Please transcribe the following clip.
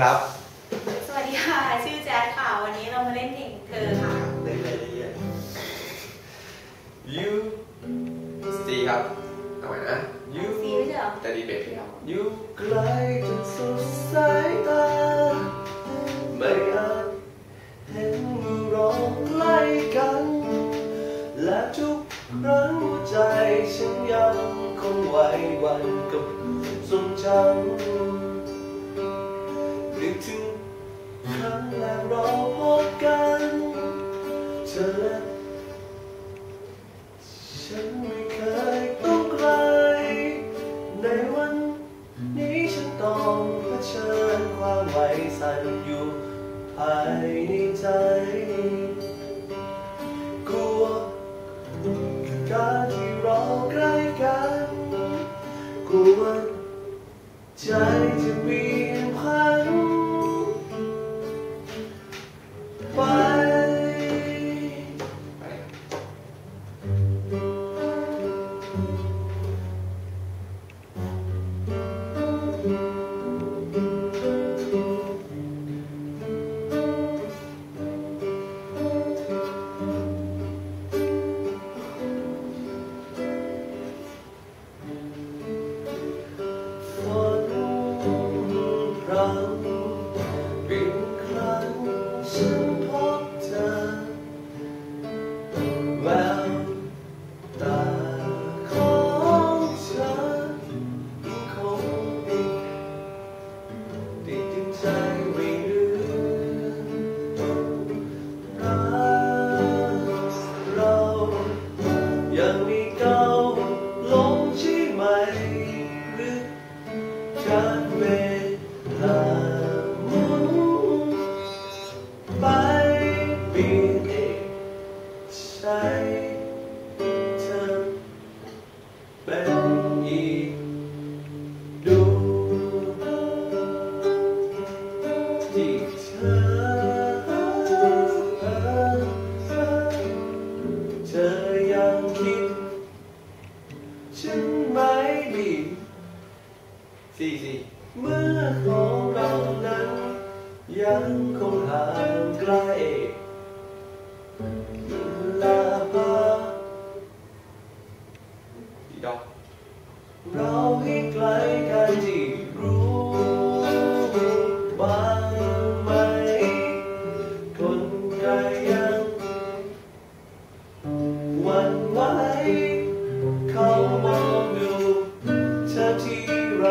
ครับ สวัสดีค่ะ ชื่อแจ๊ดค่ะ วันนี้เรามาเล่นเพลงเธอค่ะ เล่นเลยเรื่อยๆ you สีครับเอาใหม่นะ you สีไม่ใช่เหรอแต่ดีเบต you ไกลจนสุดสายตา ไม่อาจเห็นเราใกล้กัน และทุกครั้งหัวใจฉันยังคงไหวหวันกับทรงจำนึก ถึงครั้งแรกเราพบกันเธอและฉันไม่เคยต้องไกลในวันนี้ฉันต้องเผชิญความไหวสั่นอยู่ภายในใจ กลัวการที่เราใกล้กันกลัวใจจะเปลี่ยนพัน สี่สี่เมื่อของเรานั้น ยังคงห่างไกลลาพาอีดอกเราให้ไกลกันที่รู้บ้างไหมคนใครยังหวันไหวเขามองดูเธอที่ไร